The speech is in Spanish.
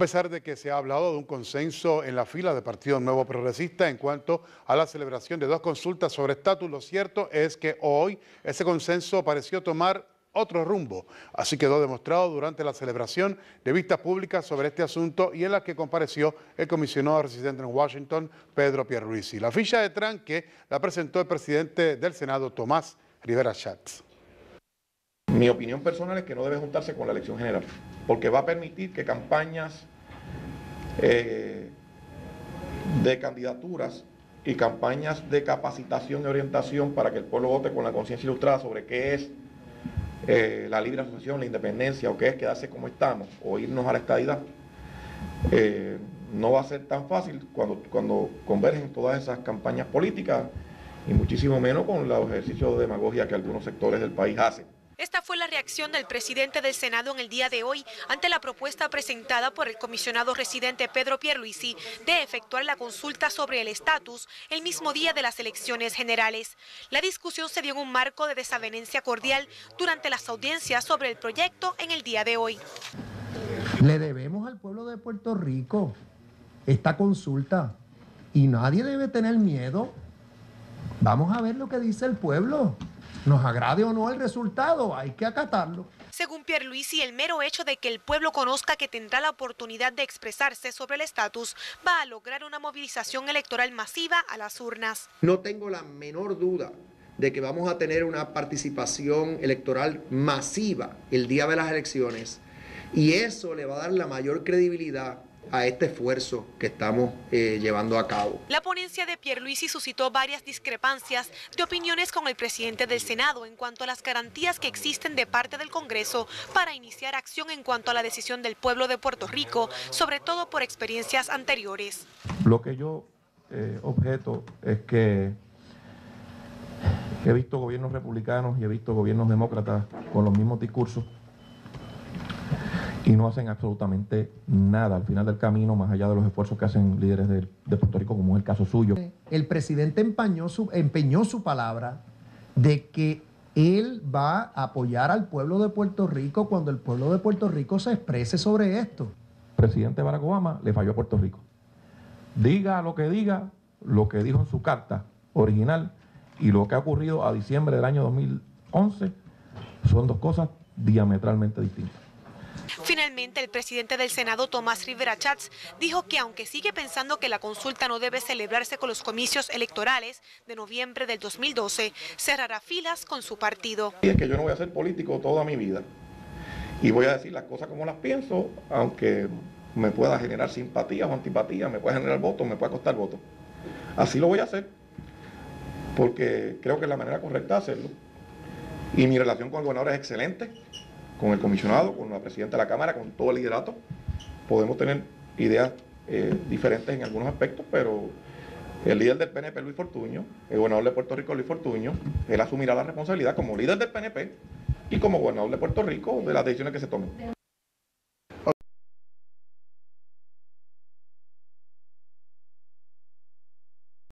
pesar de que se ha hablado de un consenso en la fila del Partido Nuevo Progresista en cuanto a la celebración de dos consultas sobre estatus, lo cierto es que hoy ese consenso pareció tomar otro rumbo. Así quedó demostrado durante la celebración de vistas públicas sobre este asunto y en la que compareció el comisionado residente en Washington, Pedro Pierluisi. La ficha de tranque la presentó el presidente del Senado, Tomás Rivera Schatz. Mi opinión personal es que no debe juntarse con la elección general, porque va a permitir que campañas eh, de candidaturas y campañas de capacitación y orientación para que el pueblo vote con la conciencia ilustrada sobre qué es eh, la libre asociación, la independencia o qué es quedarse como estamos o irnos a la estadidad, eh, no va a ser tan fácil cuando, cuando convergen todas esas campañas políticas y muchísimo menos con los ejercicios de demagogia que algunos sectores del país hacen. Esta fue la reacción del presidente del Senado en el día de hoy ante la propuesta presentada por el comisionado residente Pedro Pierluisi de efectuar la consulta sobre el estatus el mismo día de las elecciones generales. La discusión se dio en un marco de desavenencia cordial durante las audiencias sobre el proyecto en el día de hoy. Le debemos al pueblo de Puerto Rico esta consulta y nadie debe tener miedo. Vamos a ver lo que dice el pueblo. Nos agrade o no el resultado, hay que acatarlo. Según Pierluisi, el mero hecho de que el pueblo conozca que tendrá la oportunidad de expresarse sobre el estatus va a lograr una movilización electoral masiva a las urnas. No tengo la menor duda de que vamos a tener una participación electoral masiva el día de las elecciones y eso le va a dar la mayor credibilidad a este esfuerzo que estamos eh, llevando a cabo. La ponencia de Pierluisi suscitó varias discrepancias de opiniones con el presidente del Senado en cuanto a las garantías que existen de parte del Congreso para iniciar acción en cuanto a la decisión del pueblo de Puerto Rico, sobre todo por experiencias anteriores. Lo que yo eh, objeto es que he visto gobiernos republicanos y he visto gobiernos demócratas con los mismos discursos y no hacen absolutamente nada al final del camino, más allá de los esfuerzos que hacen líderes de, Puerto Rico, como es el caso suyo. El presidente empeñó su, empeñó su palabra de que él va a apoyar al pueblo de Puerto Rico cuando el pueblo de Puerto Rico se exprese sobre esto. El presidente Barack Obama le falló a Puerto Rico. Diga lo que diga, lo que dijo en su carta original y lo que ha ocurrido a diciembre del año 2011 son dos cosas diametralmente distintas. Finalmente, el presidente del Senado, Tomás Rivera Chats, dijo que aunque sigue pensando que la consulta no debe celebrarse con los comicios electorales de noviembre del 2012, cerrará filas con su partido. Y es que yo no voy a ser político toda mi vida y voy a decir las cosas como las pienso, aunque me pueda generar simpatía o antipatía, me pueda generar votos, me pueda costar votos. Así lo voy a hacer, porque creo que es la manera correcta de hacerlo. Y mi relación con el gobernador es excelente con el comisionado, con la presidenta de la Cámara, con todo el liderato. Podemos tener ideas eh, diferentes en algunos aspectos, pero el líder del PNP, Luis Fortuño, el gobernador de Puerto Rico, Luis Fortuño, él asumirá la responsabilidad como líder del PNP y como gobernador de Puerto Rico de las decisiones que se tomen.